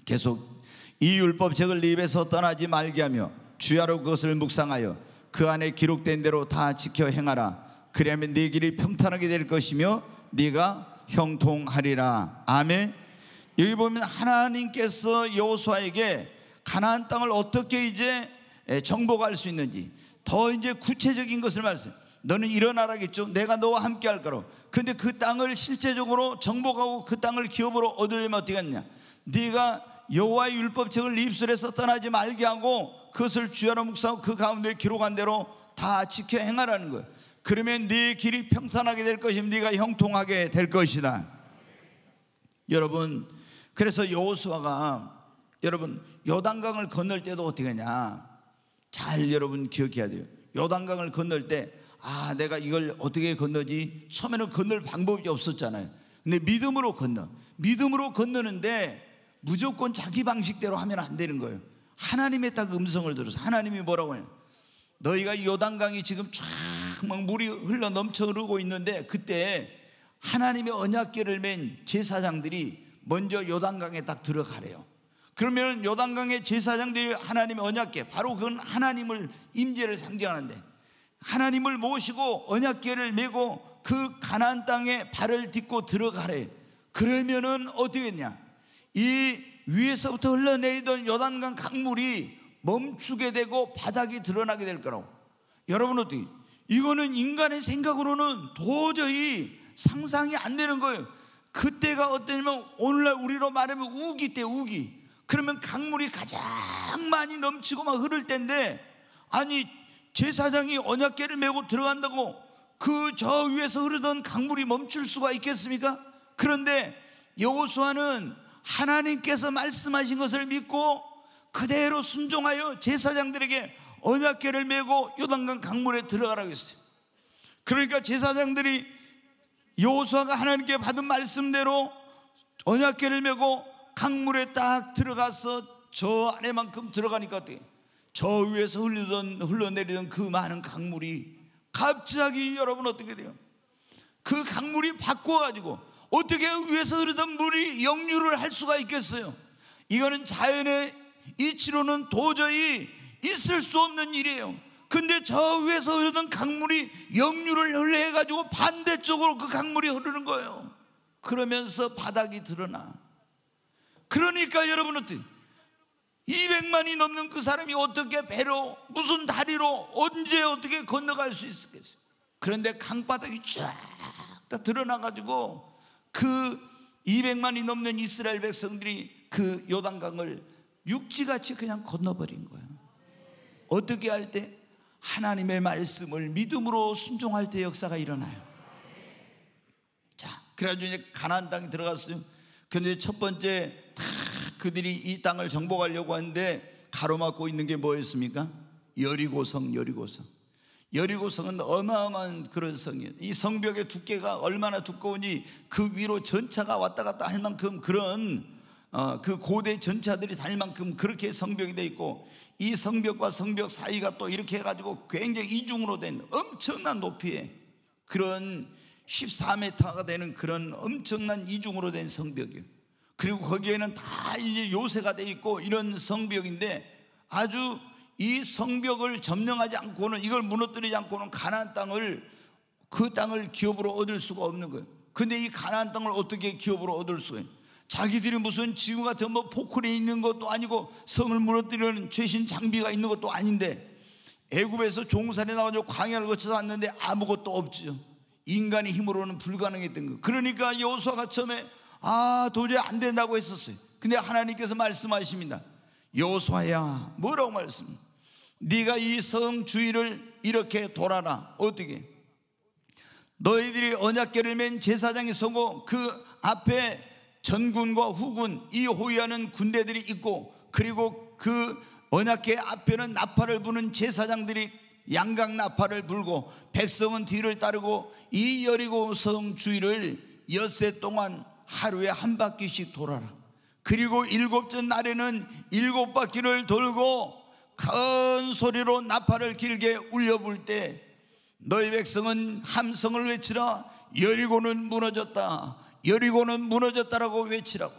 계속 이 율법책을 네 입에서 떠나지 말게 하며 주야로 그것을 묵상하여 그 안에 기록된 대로 다 지켜 행하라 그리하면 네 길이 평탄하게 될 것이며 네가 형통하리라 아멘 여기 보면 하나님께서 여호수아에게 가나안 땅을 어떻게 이제 정복할 수 있는지 더 이제 구체적인 것을 말씀. 너는 일어나라겠죠. 내가 너와 함께 할 거로. 근데 그 땅을 실제적으로 정복하고 그 땅을 기업으로 얻으려면 어떻게 하냐? 네가 여호와의 율법책을 네 입술에서 떠나지 말게 하고 그것을 주야로 묵상하고 그 가운데 기록한 대로 다 지켜 행하라는 거예요. 그러면 네 길이 평탄하게 될 것이면 네가 형통하게 될 것이다. 여러분 그래서 여호수아가 여러분 요단강을 건널 때도 어떻게 하냐 잘 여러분 기억해야 돼요. 요단강을 건널 때 아, 내가 이걸 어떻게 건너지? 처음에는 건널 방법이 없었잖아요. 근데 믿음으로 건너. 믿음으로 건너는데 무조건 자기 방식대로 하면 안 되는 거예요. 하나님의 딱 음성을 들어서 하나님이 뭐라고 해요? 너희가 요단강이 지금 쫙 막 물이 흘러 넘쳐 흐르고 있는데 그때 하나님의 언약궤를 맨 제사장들이 먼저 요단강에 딱 들어가래요. 그러면 요단강의 제사장들이 하나님의 언약궤 바로 그건 하나님을 임재를 상징하는데 하나님을 모시고 언약궤를 메고 그 가나안 땅에 발을 딛고 들어가래. 그러면은 어떻게 했냐? 이 위에서부터 흘러내리던 요단강 강물이 멈추게 되고 바닥이 드러나게 될 거라고. 여러분 어떻게? 이거는 인간의 생각으로는 도저히 상상이 안 되는 거예요. 그때가 어떠냐면 오늘날 우리로 말하면 우기 때 우기. 그러면 강물이 가장 많이 넘치고 막 흐를 때인데 아니 제사장이 언약궤를 메고 들어간다고 그 저 위에서 흐르던 강물이 멈출 수가 있겠습니까? 그런데 여호수아는 하나님께서 말씀하신 것을 믿고 그대로 순종하여 제사장들에게 언약궤를 메고 요단강 강물에 들어가라고 했어요. 그러니까 제사장들이 여호수아가 하나님께 받은 말씀대로 언약궤를 메고 강물에 딱 들어가서 저 안에만큼 들어가니까 어떻게? 저 위에서 흘리던 흘러내리던 그 많은 강물이 갑자기 여러분 어떻게 돼요? 그 강물이 바꿔가지고 어떻게 위에서 흐르던 물이 역류를 할 수가 있겠어요? 이거는 자연의 이치로는 도저히 있을 수 없는 일이에요. 근데 저 위에서 흐르던 강물이 역류를 흘러해가지고 반대쪽으로 그 강물이 흐르는 거예요. 그러면서 바닥이 드러나. 그러니까 여러분 어떻게 200만이 넘는 그 사람이 어떻게 배로 무슨 다리로 언제 어떻게 건너갈 수 있겠어요? 그런데 강바닥이 쫙 다 드러나가지고 그 200만이 넘는 이스라엘 백성들이 그 요단강을 육지같이 그냥 건너버린 거예요. 어떻게 할 때? 하나님의 말씀을 믿음으로 순종할 때 역사가 일어나요. 자, 그래가지고 이제 가나안 땅에 들어갔어요. 근데 첫 번째 다 그들이 이 땅을 정복하려고 하는데 가로막고 있는 게 뭐였습니까? 여리고성, 여리고성. 여리고성은 어마어마한 그런 성이에요. 이 성벽의 두께가 얼마나 두꺼우니 그 위로 전차가 왔다 갔다 할 만큼 그런 어, 그 고대 전차들이 다닐 만큼 그렇게 성벽이 돼 있고 이 성벽과 성벽 사이가 또 이렇게 해가지고 굉장히 이중으로 된 엄청난 높이에 그런 14m가 되는 그런 엄청난 이중으로 된 성벽이에요. 그리고 거기에는 다 이제 요새가 돼 있고 이런 성벽인데 아주 이 성벽을 점령하지 않고는 이걸 무너뜨리지 않고는 가나안 땅을 그 땅을 기업으로 얻을 수가 없는 거예요. 근데 이 가나안 땅을 어떻게 기업으로 얻을 수가 있어요? 자기들이 무슨 지구 같은 뭐 포크레 있는 것도 아니고 성을 무너뜨리는 최신 장비가 있는 것도 아닌데 애굽에서 종산에 나와서 광야를 거쳐서 왔는데 아무것도 없죠. 인간의 힘으로는 불가능했던 거. 그러니까 여호수아가 처음에 아 도저히 안 된다고 했었어요. 근데 하나님께서 말씀하십니다. 여호수아야 뭐라고 말씀? 네가 이 성 주위를 이렇게 돌아라. 어떻게? 너희들이 언약궤를 맨 제사장이 서고 그 앞에 전군과 후군 이 호위하는 군대들이 있고 그리고 그 언약궤 앞에는 나팔을 부는 제사장들이 양각 나팔을 불고 백성은 뒤를 따르고 이 여리고 성 주위를 엿새 동안 하루에 한 바퀴씩 돌아라. 그리고 일곱째 날에는 일곱 바퀴를 돌고 큰 소리로 나팔을 길게 울려 불 때 너희 백성은 함성을 외치라 여리고는 무너졌다. 여리고는 무너졌다라고 외치라고.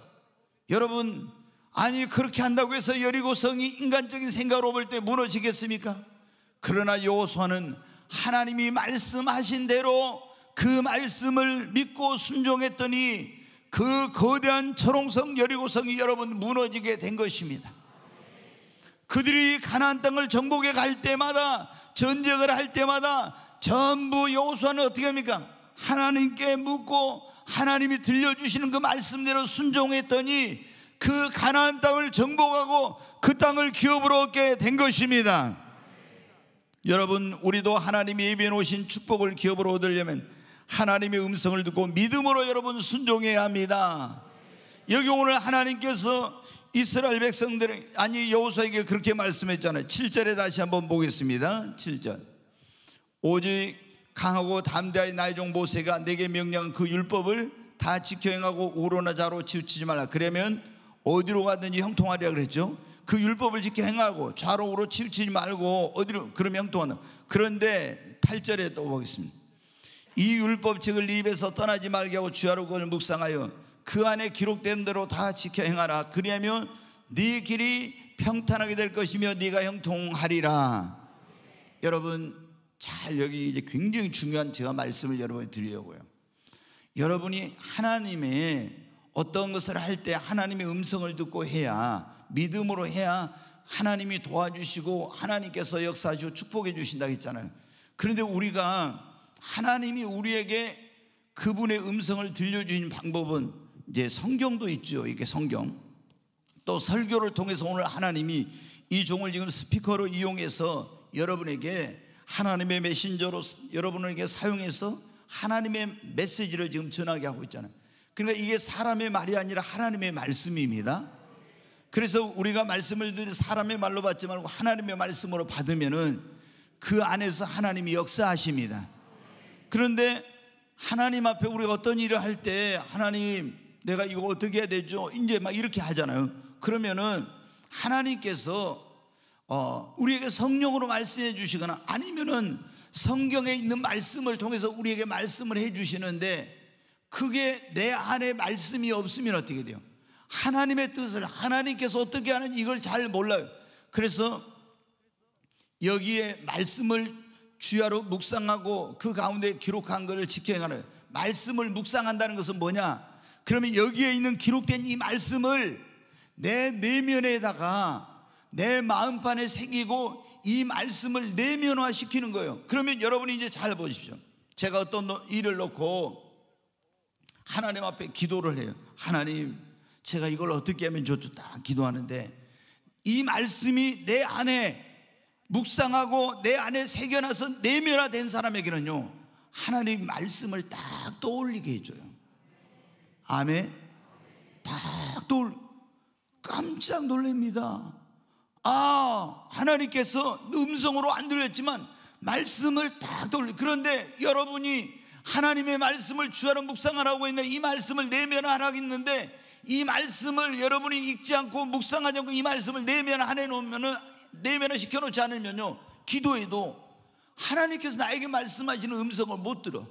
여러분 아니 그렇게 한다고 해서 여리고성이 인간적인 생각으로 볼 때 무너지겠습니까? 그러나 여호수아는 하나님이 말씀하신 대로 그 말씀을 믿고 순종했더니 그 거대한 초롱성 여리고성이 여러분 무너지게 된 것입니다. 그들이 가나안 땅을 정복해 갈 때마다 전쟁을 할 때마다 전부 여호수아는 어떻게 합니까? 하나님께 묻고 하나님이 들려주시는 그 말씀대로 순종했더니 그 가나안 땅을 정복하고 그 땅을 기업으로 얻게 된 것입니다. 여러분 우리도 하나님이 예비해 놓으신 축복을 기업으로 얻으려면 하나님의 음성을 듣고 믿음으로 여러분 순종해야 합니다. 여기 오늘 하나님께서 이스라엘 백성들 아니 여호수아에게 그렇게 말씀했잖아요. 7절에 다시 한번 보겠습니다. 7절. 오직 강하고 담대하여 나의 종 모세가 내게 명령한 그 율법을 다 지켜 행하고 우로나 자로 치우치지 말라. 그러면 어디로 가든지 형통하리라 그랬죠. 그 율법을 지켜 행하고 좌로 우로 치우치지 말고 어디로 그러면 형통하는. 그런데 8절에 또 보겠습니다. 이 율법책을 네 입에서 떠나지 말게 하고 주야로 그걸 묵상하여 그 안에 기록된 대로 다 지켜 행하라. 그리하면 네 길이 평탄하게 될 것이며 네가 형통하리라. 여러분 잘 여기 이제 굉장히 중요한 제가 말씀을 여러분이 드리려고요. 여러분이 하나님의 어떤 것을 할 때 하나님의 음성을 듣고 해야 믿음으로 해야 하나님이 도와주시고 하나님께서 역사하시고 축복해 주신다 했잖아요. 그런데 우리가 하나님이 우리에게 그분의 음성을 들려주신 방법은 이제 성경도 있죠. 이게 성경. 또 설교를 통해서 오늘 하나님이 이 종을 지금 스피커로 이용해서 여러분에게 하나님의 메신저로 여러분에게 사용해서 하나님의 메시지를 지금 전하게 하고 있잖아요. 그러니까 이게 사람의 말이 아니라 하나님의 말씀입니다. 그래서 우리가 말씀을 들이 사람의 말로 받지 말고 하나님의 말씀으로 받으면은 그 안에서 하나님이 역사하십니다. 그런데 하나님 앞에 우리가 어떤 일을 할 때 하나님 내가 이거 어떻게 해야 되죠? 이제 막 이렇게 하잖아요. 그러면은 하나님께서 어, 우리에게 성령으로 말씀해 주시거나 아니면은 성경에 있는 말씀을 통해서 우리에게 말씀을 해 주시는데 그게 내 안에 말씀이 없으면 어떻게 돼요? 하나님의 뜻을 하나님께서 어떻게 하는 이걸 잘 몰라요. 그래서 여기에 말씀을 주야로 묵상하고 그 가운데 기록한 것을 지켜가는 말씀을 묵상한다는 것은 뭐냐? 그러면 여기에 있는 기록된 이 말씀을 내 내면에다가 내 마음판에 새기고 이 말씀을 내면화 시키는 거예요. 그러면 여러분이 이제 잘 보십시오. 제가 어떤 일을 놓고 하나님 앞에 기도를 해요. 하나님, 제가 이걸 어떻게 하면 좋죠? 딱 기도하는데 이 말씀이 내 안에 묵상하고 내 안에 새겨놔서 내면화된 사람에게는요 하나님 말씀을 딱 떠올리게 해줘요. 아멘. 딱 떠올 깜짝 놀랍니다. 아 하나님께서 음성으로 안 들렸지만 말씀을 딱 떠올리. 그런데 여러분이 하나님의 말씀을 주하로 묵상하라고 했는데 이 말씀을 내면하라고 했는데 이 말씀을 여러분이 읽지 않고 묵상하지 않고 이 말씀을 내면 안에 놓으면은 내면을 시켜놓지 않으면요 기도해도 하나님께서 나에게 말씀하시는 음성을 못 들어.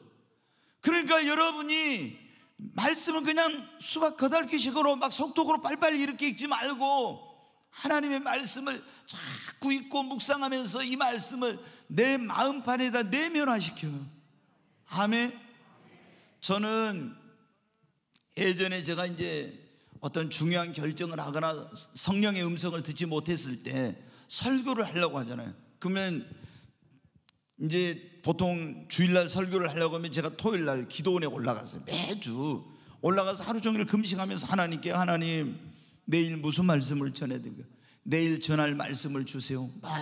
그러니까 여러분이 말씀은 그냥 수박 거달기식으로 막 속독으로 빨리빨리 이렇게 읽지 말고 하나님의 말씀을 자꾸 읽고 묵상하면서 이 말씀을 내 마음판에다 내면화시켜요 아멘. 저는 예전에 제가 이제 어떤 중요한 결정을 하거나 성령의 음성을 듣지 못했을 때 설교를 하려고 하잖아요. 그러면 이제 보통 주일날 설교를 하려고 하면 제가 토요일날 기도원에 올라갔어요. 매주 올라가서 하루 종일 금식하면서 하나님께 하나님 내일 무슨 말씀을 전해야 될까? 내일 전할 말씀을 주세요. 막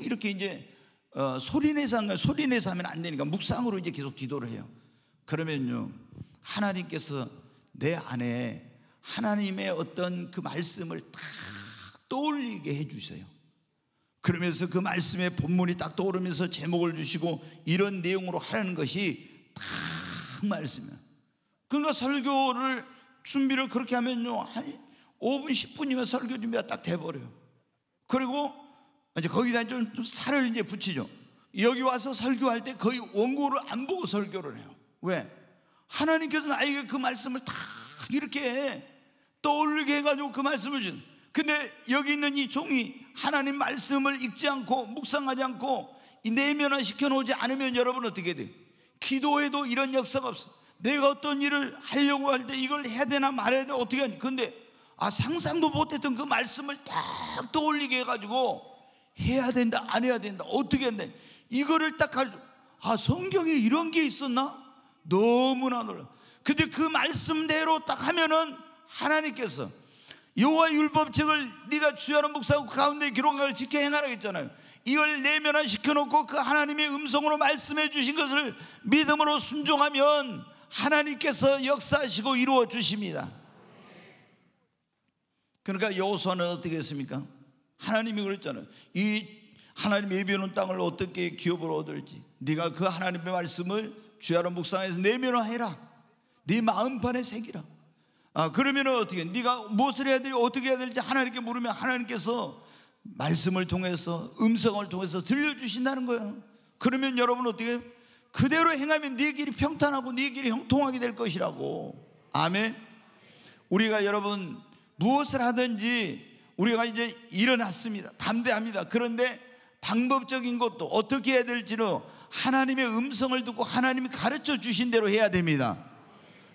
이렇게 이제 어, 소리내서 소리내서 하면 안 되니까 묵상으로 이제 계속 기도를 해요. 그러면요 하나님께서 내 안에 하나님의 어떤 그 말씀을 딱 떠올리게 해주세요. 그러면서 그 말씀의 본문이 딱 떠오르면서 제목을 주시고 이런 내용으로 하라는 것이 딱 말씀이에요. 그러니까 설교를 준비를 그렇게 하면요. 한 5분, 10분이면 설교 준비가 딱 돼버려요. 그리고 이제 거기다 좀, 좀 살을 이제 붙이죠. 여기 와서 설교할 때 거의 원고를 안 보고 설교를 해요. 왜? 하나님께서 나에게 그 말씀을 다 이렇게 떠올리게 해가지고 그 말씀을 준. 근데 여기 있는 이 종이 하나님 말씀을 읽지 않고 묵상하지 않고 내면화 시켜놓지 않으면 여러분 어떻게 돼? 기도에도 이런 역사가 없어. 내가 어떤 일을 하려고 할 때 이걸 해야 되나 말해야 돼 어떻게 하니? 근데 아 상상도 못했던 그 말씀을 딱 떠올리게 해가지고 해야 된다 안 해야 된다 어떻게 한다 이거를 딱 가지고 아 성경에 이런 게 있었나? 너무나 놀라. 근데 그 말씀대로 딱 하면은 하나님께서 여호와 율법책을 네가 주야로 묵상하고 그 가운데 기록한 걸 지켜 행하라 했잖아요. 이걸 내면화 시켜놓고 그 하나님의 음성으로 말씀해 주신 것을 믿음으로 순종하면 하나님께서 역사하시고 이루어 주십니다. 그러니까 여호수아는 어떻게 했습니까? 하나님이 그랬잖아요. 이 하나님 예비하는 땅을 어떻게 기업으로 얻을지 네가 그 하나님의 말씀을 주야로 묵상해서 내면화해라. 네 마음판에 새기라. 아 그러면은 어떻게 네가 무엇을 해야 될지 어떻게 해야 될지 하나님께 물으면 하나님께서 말씀을 통해서 음성을 통해서 들려주신다는 거예요. 그러면 여러분 어떻게 그대로 행하면 네 길이 평탄하고 네 길이 형통하게 될 것이라고. 아멘. 우리가 여러분 무엇을 하든지 우리가 이제 일어났습니다. 담대합니다. 그런데 방법적인 것도 어떻게 해야 될지는 하나님의 음성을 듣고 하나님이 가르쳐 주신 대로 해야 됩니다.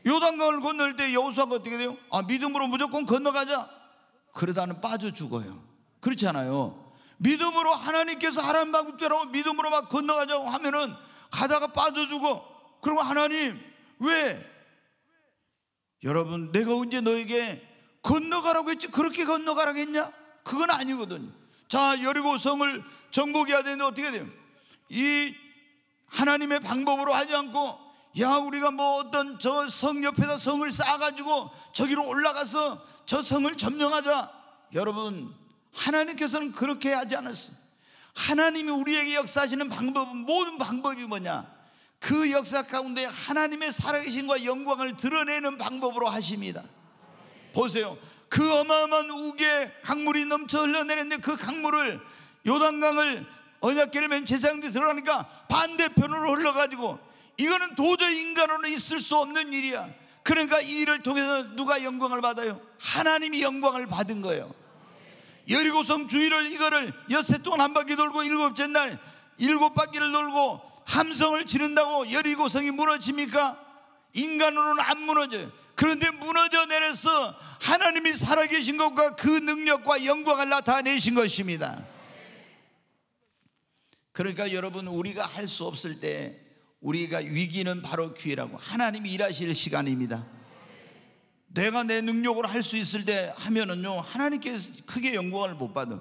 요단강을 건널 때 여호수아가 어떻게 돼요? 아 믿음으로 무조건 건너가자. 그러다는 빠져 죽어요. 그렇지 않아요. 믿음으로 하나님께서 하라는 방법대로 믿음으로 막 건너가자고 하면은 가다가 빠져 죽어. 그리고 하나님 왜? 여러분 내가 언제 너에게 건너가라고 했지 그렇게 건너가라고 했냐? 그건 아니거든요. 자 여리고 성을 정복해야 되는데 어떻게 돼요? 이 하나님의 방법으로 하지 않고 야 우리가 뭐 어떤 저 성 옆에다 성을 쌓아가지고 저기로 올라가서 저 성을 점령하자. 여러분 하나님께서는 그렇게 하지 않았어요. 하나님이 우리에게 역사하시는 방법은 모든 방법이 뭐냐? 그 역사 가운데 하나님의 살아계신과 영광을 드러내는 방법으로 하십니다. 보세요. 그 어마어마한 우게 강물이 넘쳐 흘러내렸는데 그 강물을 요단강을 언약계를 맨 제사장들이 들어가니까 반대편으로 흘러가지고 이거는 도저히 인간으로 있을 수 없는 일이야. 그러니까 이 일을 통해서 누가 영광을 받아요? 하나님이 영광을 받은 거예요. 여리고성 주위를 이거를 엿새 동안 한 바퀴 돌고 일곱째 날 일곱 바퀴를 돌고 함성을 지른다고 여리고성이 무너집니까? 인간으로는 안 무너져요. 그런데 무너져 내려서 하나님이 살아계신 것과 그 능력과 영광을 나타내신 것입니다. 그러니까 여러분 우리가 할 수 없을 때 우리가 위기는 바로 기회라고 하나님이 일하실 시간입니다. 내가 내 능력으로 할 수 있을 때 하면은요 하나님께 크게 영광을 못 받아.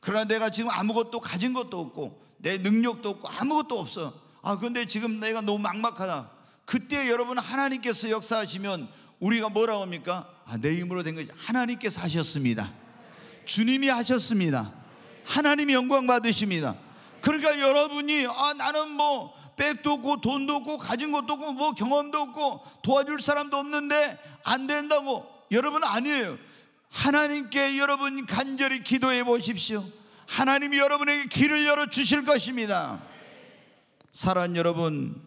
그러나 내가 지금 아무것도 가진 것도 없고 내 능력도 없고 아무것도 없어. 아 근데 지금 내가 너무 막막하다. 그때 여러분 하나님께서 역사하시면 우리가 뭐라고 합니까? 아, 내 힘으로 된 거지. 하나님께서 하셨습니다. 주님이 하셨습니다. 하나님이 영광 받으십니다. 그러니까 여러분이 아 나는 뭐 백도 없고 돈도 없고 가진 것도 없고 뭐 경험도 없고 도와줄 사람도 없는데 안 된다고 여러분 아니에요. 하나님께 여러분 간절히 기도해 보십시오. 하나님이 여러분에게 길을 열어 주실 것입니다. 사랑 여러분,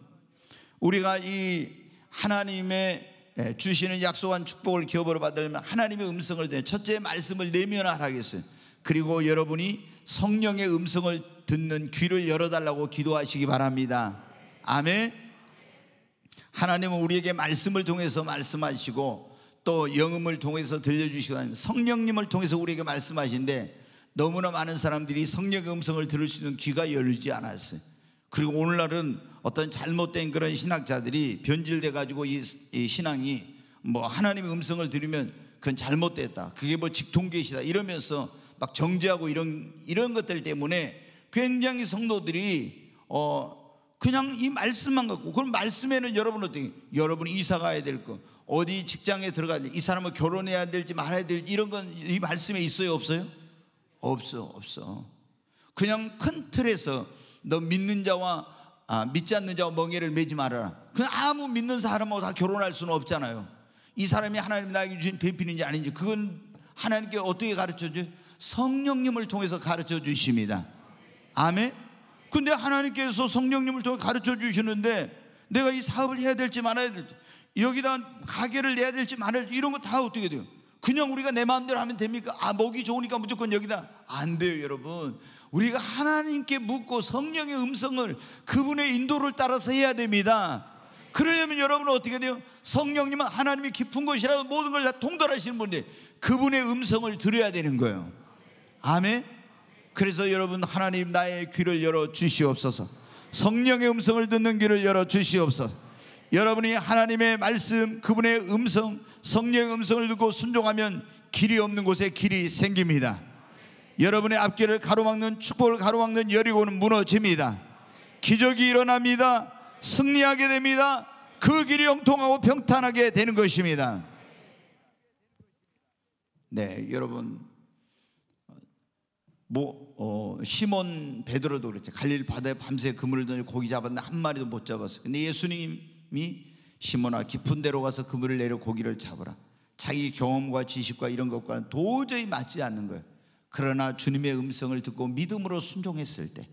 우리가 이 하나님의 주시는 약속한 축복을 기업으로 받으려면 하나님의 음성을 듣는 첫째 말씀을 내면하라겠어요. 그리고 여러분이 성령의 음성을 듣는 귀를 열어달라고 기도하시기 바랍니다. 아멘. 하나님은 우리에게 말씀을 통해서 말씀하시고 또 영음을 통해서 들려주시고 성령님을 통해서 우리에게 말씀하신데 너무나 많은 사람들이 성령의 음성을 들을 수 있는 귀가 열리지 않았어요. 그리고 오늘날은 어떤 잘못된 그런 신학자들이 변질돼 가지고 이, 이, 신앙이 뭐 하나님의 음성을 들으면 그건 잘못됐다. 그게 뭐 직통계시다 이러면서 막 정죄하고 이런 이런 것들 때문에 굉장히 성도들이 어 그냥 이 말씀만 갖고 그럼 말씀에는 여러분 어떻게 여러분 이사 가야 될 거 어디 직장에 들어가야 돼? 이 사람은 결혼해야 될지 말아야 될지 이런 건 이 말씀에 있어요 없어요? 없어 없어 그냥 큰 틀에서 너 믿는 자와 아, 믿지 않는 자와 멍에를 매지 말아라 그냥 아무 믿는 사람하고 다 결혼할 수는 없잖아요 이 사람이 하나님 나에게 주신 배필인지 아닌지 그건 하나님께 어떻게 가르쳐 줘요? 성령님을 통해서 가르쳐 주십니다 아멘. 근데 하나님께서 성령님을 통해 가르쳐 주시는데 내가 이 사업을 해야 될지 말아야 될지 여기다 가게를 내야 될지 말아야 될지 이런 거 다 어떻게 돼요? 그냥 우리가 내 마음대로 하면 됩니까? 아, 목이 좋으니까 무조건 여기다. 안 돼요, 여러분. 우리가 하나님께 묻고 성령의 음성을 그분의 인도를 따라서 해야 됩니다. 그러려면 여러분은 어떻게 돼요? 성령님은 하나님이 깊은 것이라도 모든 걸 다 통달하시는 분인데 그분의 음성을 들어야 되는 거예요. 아멘. 그래서 여러분 하나님 나의 귀를 열어 주시옵소서. 성령의 음성을 듣는 귀를 열어 주시옵소서. 여러분이 하나님의 말씀, 그분의 음성, 성령의 음성을 듣고 순종하면 길이 없는 곳에 길이 생깁니다. 여러분의 앞길을 가로막는 축복을 가로막는 여리고는 무너집니다. 기적이 일어납니다. 승리하게 됩니다. 그 길이 영통하고 평탄하게 되는 것입니다. 네, 여러분 뭐 어, 시몬 베드로도 그랬죠. 갈릴 바다에 밤새 그물을 던져 고기 잡았는데 한 마리도 못 잡았어요. 근데 예수님이 시몬아 깊은 데로 가서 그물을 내려 고기를 잡으라. 자기 경험과 지식과 이런 것과는 도저히 맞지 않는 거예요. 그러나 주님의 음성을 듣고 믿음으로 순종했을 때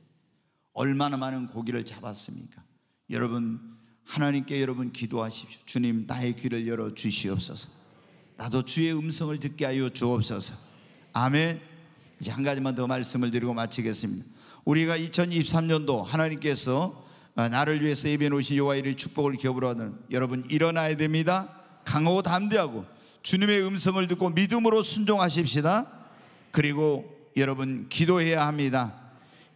얼마나 많은 고기를 잡았습니까? 여러분 하나님께 여러분 기도하십시오. 주님 나의 귀를 열어 주시옵소서. 나도 주의 음성을 듣게 하여 주옵소서. 아멘. 이제 한 가지만 더 말씀을 드리고 마치겠습니다. 우리가 2023년도 하나님께서 어, 나를 위해서 예비해 놓으신 여호와의 축복을 기업으로 하는 여러분 일어나야 됩니다. 강하고 담대하고 주님의 음성을 듣고 믿음으로 순종하십시다. 그리고 여러분 기도해야 합니다.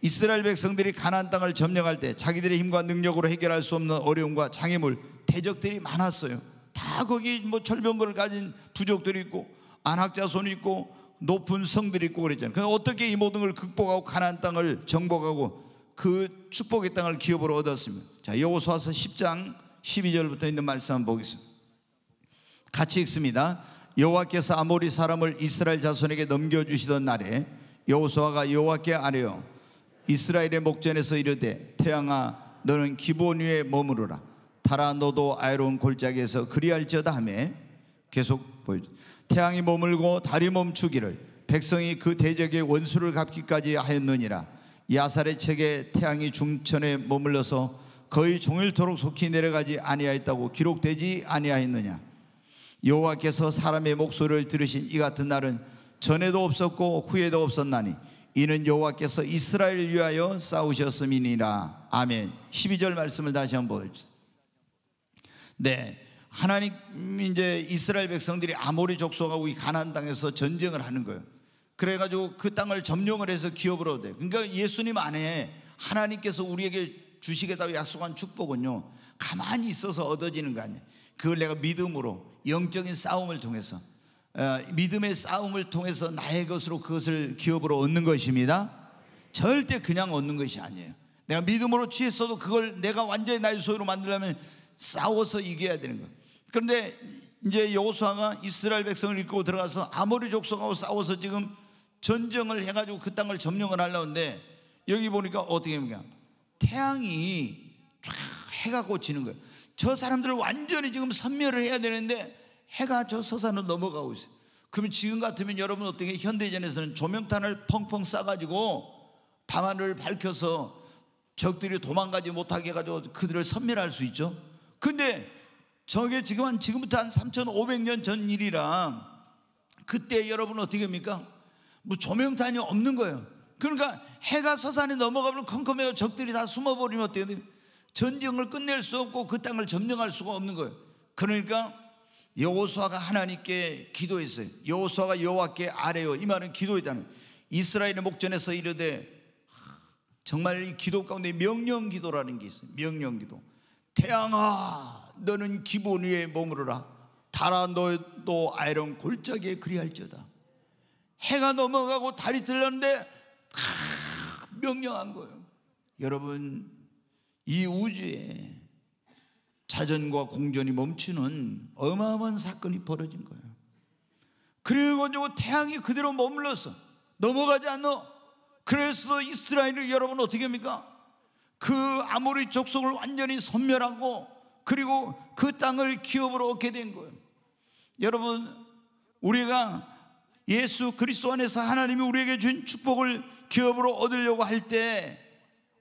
이스라엘 백성들이 가나안 땅을 점령할 때 자기들의 힘과 능력으로 해결할 수 없는 어려움과 장애물, 대적들이 많았어요. 다 거기 뭐 철병거를 가진 부족들이 있고 안학자손이 있고 높은 성들이 있고 그랬잖아요. 그 어떻게 이 모든 걸 극복하고 가나안 땅을 정복하고 그 축복의 땅을 기업으로 얻었습니다. 자, 여호수아서 10장 12절부터 있는 말씀 한번 보겠습니다. 같이 읽습니다. 여호와께서 아모리 사람을 이스라엘 자손에게 넘겨 주시던 날에 여호수아가 여호와께 아뢰어 이스라엘의 목전에서 이르되 태양아 너는 기본 위에 머무르라 달아 너도 아이로운 골짜기에서 그리할지어다 하매 계속 보여 태양이 머물고 달이 멈추기를 백성이 그 대적의 원수를 갚기까지 하였느니라 야살의 책에 태양이 중천에 머물러서 거의 종일토록 속히 내려가지 아니하였다고 기록되지 아니하였느냐 여호와께서 사람의 목소리를 들으신 이 같은 날은 전에도 없었고 후에도 없었나니 이는 여호와께서 이스라엘을 위하여 싸우셨음이니라. 아멘. 12절 말씀을 다시 한번 보여주세요. 네. 하나님 이제 이스라엘 백성들이 아모리 족속하고 이 가나안 땅에서 전쟁을 하는 거예요. 그래 가지고 그 땅을 점령을 해서 기업을 얻어요. 그러니까 예수님 안에 하나님께서 우리에게 주시겠다고 약속한 축복은요. 가만히 있어서 얻어지는 거 아니에요. 그걸 내가 믿음으로 영적인 싸움을 통해서 어, 믿음의 싸움을 통해서 나의 것으로 그것을 기업으로 얻는 것입니다. 절대 그냥 얻는 것이 아니에요. 내가 믿음으로 취했어도 그걸 내가 완전히 나의 소유로 만들려면 싸워서 이겨야 되는 거예요. 그런데 이제 여호수아가 이스라엘 백성을 이끌고 들어가서 아모리 족속하고 싸워서 지금 전쟁을 해가지고 그 땅을 점령을 하려는데 여기 보니까 어떻게 합니까? 태양이 쫙 해가 꽂히는 거예요. 저 사람들을 완전히 지금 선멸을 해야 되는데 해가 저 서산으로 넘어가고 있어요. 그러면 지금 같으면 여러분 어떻게 현대전에서는 조명탄을 펑펑 쏴가지고 밤하늘을 밝혀서 적들이 도망가지 못하게 해가지고 그들을 선멸할 수 있죠. 근데 저게 지금 한 지금부터 한 3,500년 전 일이랑 그때 여러분 어떻게 합니까? 뭐 조명탄이 없는 거예요. 그러니까 해가 서산에 넘어가면 컴컴해요. 적들이 다 숨어버리면 어떻게 돼요? 전쟁을 끝낼 수 없고 그 땅을 점령할 수가 없는 거예요. 그러니까 여호수아가 하나님께 기도했어요. 여호수아가 여호와께 아래요. 이 말은 기도했다는 이스라엘의 목전에서 이르되 정말 이 기도 가운데 명령 기도라는 게 있어요. 명령 기도. 태양아 너는 기본 위에 머무르라. 달아 너도 아이런 골짜기에 그리할지어다. 해가 넘어가고 달이 들렸는데 명령한 거예요. 여러분 이 우주에 자전과 공전이 멈추는 어마어마한 사건이 벌어진 거예요. 그리고 태양이 그대로 머물렀어. 넘어가지 않노. 그래서 이스라엘이 여러분 어떻게 합니까? 그 아모리 족속을 완전히 섬멸하고 그리고 그 땅을 기업으로 얻게 된 거예요. 여러분 우리가 예수 그리스도 안에서 하나님이 우리에게 준 축복을 기업으로 얻으려고 할 때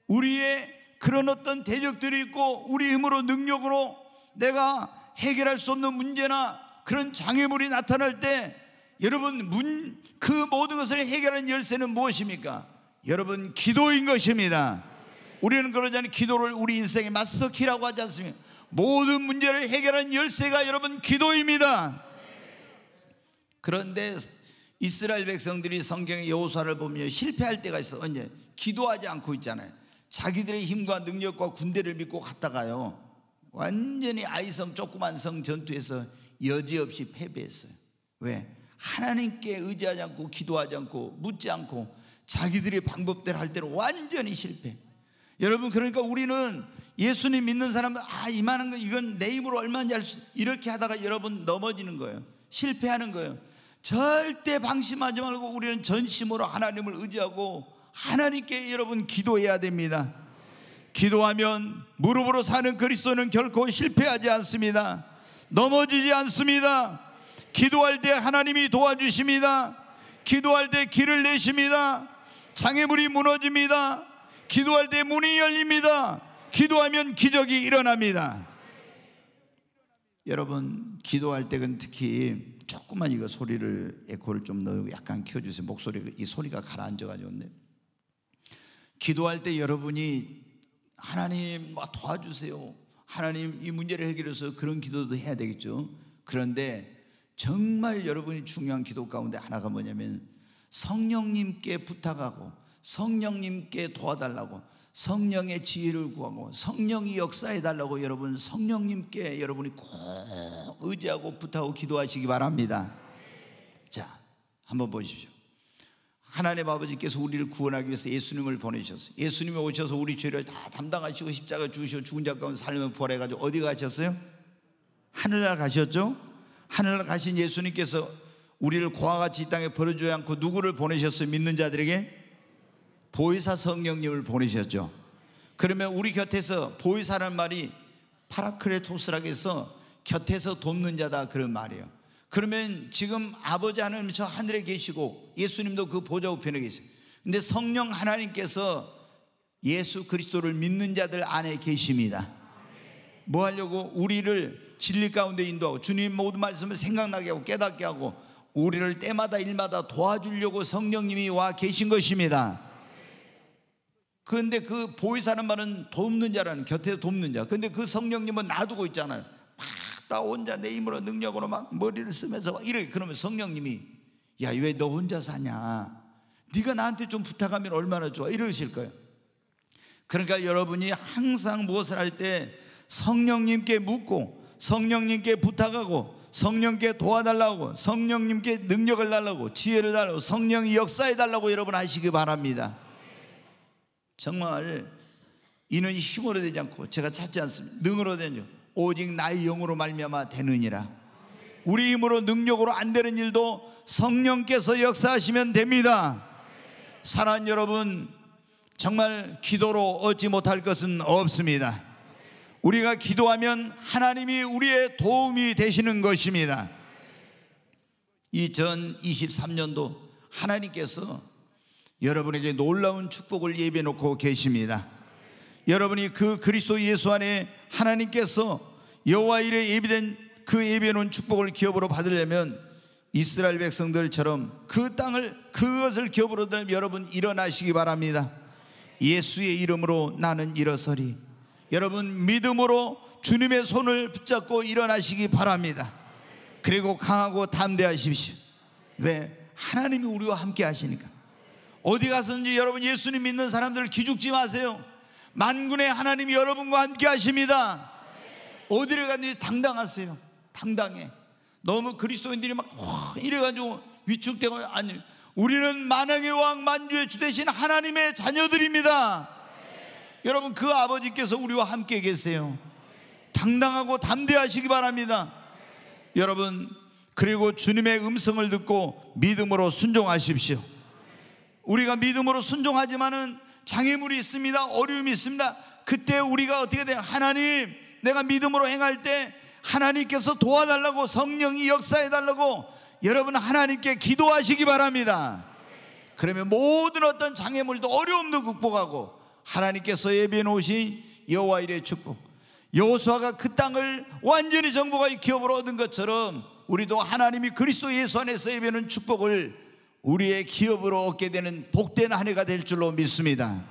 우리의 그런 어떤 대적들이 있고 우리 힘으로 능력으로 내가 해결할 수 없는 문제나 그런 장애물이 나타날 때 여러분 문, 그 모든 것을 해결하는 열쇠는 무엇입니까? 여러분 기도인 것입니다. 우리는 그러지 않는 기도를 우리 인생의 마스터키라고 하지 않습니까? 모든 문제를 해결하는 열쇠가 여러분 기도입니다. 그런데 이스라엘 백성들이 성경의 여호수아를 보면 실패할 때가 있어. 언제 기도하지 않고 있잖아요. 자기들의 힘과 능력과 군대를 믿고 갔다가요. 완전히 아이성 조그만 성 전투에서 여지없이 패배했어요. 왜? 하나님께 의지하지 않고 기도하지 않고 묻지 않고 자기들의 방법대로 할 때는 완전히 실패. 여러분 그러니까 우리는 예수님 믿는 사람은 아 이만한 거 이건 내 힘으로 얼마인지 알 수 이렇게 하다가 여러분 넘어지는 거예요. 실패하는 거예요. 절대 방심하지 말고 우리는 전심으로 하나님을 의지하고 하나님께 여러분 기도해야 됩니다. 기도하면 무릎으로 사는 그리스도는 결코 실패하지 않습니다. 넘어지지 않습니다. 기도할 때 하나님이 도와주십니다. 기도할 때 길을 내십니다. 장애물이 무너집니다. 기도할 때 문이 열립니다. 기도하면 기적이 일어납니다. 여러분 기도할 때는 특히 조금만 이거 소리를 에코를 좀 넣고 약간 키워주세요. 목소리 이 소리가 가라앉아가지고 기도할 때 여러분이 하나님 막 도와주세요. 하나님 이 문제를 해결해서 그런 기도도 해야 되겠죠. 그런데 정말 여러분이 중요한 기도 가운데 하나가 뭐냐면 성령님께 부탁하고 성령님께 도와달라고 성령의 지혜를 구하고 성령이 역사해 달라고 여러분 성령님께 여러분이 꼭 의지하고 부탁하고 기도하시기 바랍니다. 자, 한번 보십시오. 하나님 아버지께서 우리를 구원하기 위해서 예수님을 보내셨어요. 예수님이 오셔서 우리 죄를 다 담당하시고 십자가 죽으시고 죽은 자 가운데 삶을 부활해 가지고 어디 가셨어요? 하늘날 가셨죠? 하늘날 가신 예수님께서 우리를 고와 같이 이 땅에 버려주지 않고 누구를 보내셨어요? 믿는 자들에게 보이사 성령님을 보내셨죠. 그러면 우리 곁에서 보이사라는 말이 파라크레토스라고 해서 곁에서 돕는 자다 그런 말이에요. 그러면 지금 아버지 하나님 저 하늘에 계시고 예수님도 그 보좌 우편에 계세요. 근데 성령 하나님께서 예수 그리스도를 믿는 자들 안에 계십니다. 뭐 하려고 우리를 진리 가운데 인도하고 주님 모든 말씀을 생각나게 하고 깨닫게 하고 우리를 때마다 일마다 도와주려고 성령님이 와 계신 것입니다. 그런데 그 보이사는 말은 돕는 자라는 곁에서 돕는 자. 근데 그 성령님은 놔두고 있잖아요. 나 혼자 내 힘으로 능력으로 막 머리를 쓰면서 막 이렇게. 그러면 성령님이 야 왜 너 혼자 사냐? 네가 나한테 좀 부탁하면 얼마나 좋아? 이러실 거예요. 그러니까 여러분이 항상 무엇을 할 때 성령님께 묻고 성령님께 부탁하고 성령께 도와달라고 성령님께 능력을 달라고 지혜를 달라고 성령이 역사해 달라고 여러분 하시기 바랍니다 정말 이는 힘으로 되지 않고 제가 찾지 않습니다 능으로 되죠 오직 나의 영으로 말미암아 되느니라. 우리 힘으로 능력으로 안 되는 일도 성령께서 역사하시면 됩니다. 사랑하는 여러분, 정말 기도로 얻지 못할 것은 없습니다. 우리가 기도하면 하나님이 우리의 도움이 되시는 것입니다. 2023년도 하나님께서 여러분에게 놀라운 축복을 예비해 놓고 계십니다. 여러분이 그 그리스도 예수 안에 하나님께서 여호와 일에 예비된 그 예비해 놓은 축복을 기업으로 받으려면 이스라엘 백성들처럼 그 땅을 그것을 기업으로 들면 여러분 일어나시기 바랍니다. 예수의 이름으로 나는 일어서리. 여러분 믿음으로 주님의 손을 붙잡고 일어나시기 바랍니다. 그리고 강하고 담대하십시오. 왜? 하나님이 우리와 함께 하시니까. 어디 가서든지 여러분 예수님 믿는 사람들 기죽지 마세요. 만군의 하나님이 여러분과 함께 하십니다. 어디를 가든지 당당하세요. 당당해. 너무 그리스도인들이 막 이래가지고 위축되고 아니 우리는 만왕의 왕 만주의 주 대신 하나님의 자녀들입니다. 여러분 그 아버지께서 우리와 함께 계세요. 당당하고 담대하시기 바랍니다. 여러분 그리고 주님의 음성을 듣고 믿음으로 순종하십시오. 우리가 믿음으로 순종하지만은 장애물이 있습니다. 어려움이 있습니다. 그때 우리가 어떻게 돼요? 하나님 내가 믿음으로 행할 때 하나님께서 도와달라고 성령이 역사해 달라고 여러분 하나님께 기도하시기 바랍니다. 그러면 모든 어떤 장애물도 어려움도 극복하고 하나님께서 예비해 놓으신 여호와 일의 축복 여호수아가 그 땅을 완전히 정복하 기업으로 얻은 것처럼 우리도 하나님이 그리스도 예수 안에서 예비하는 축복을 우리의 기업으로 얻게 되는 복된 한 해가 될 줄로 믿습니다.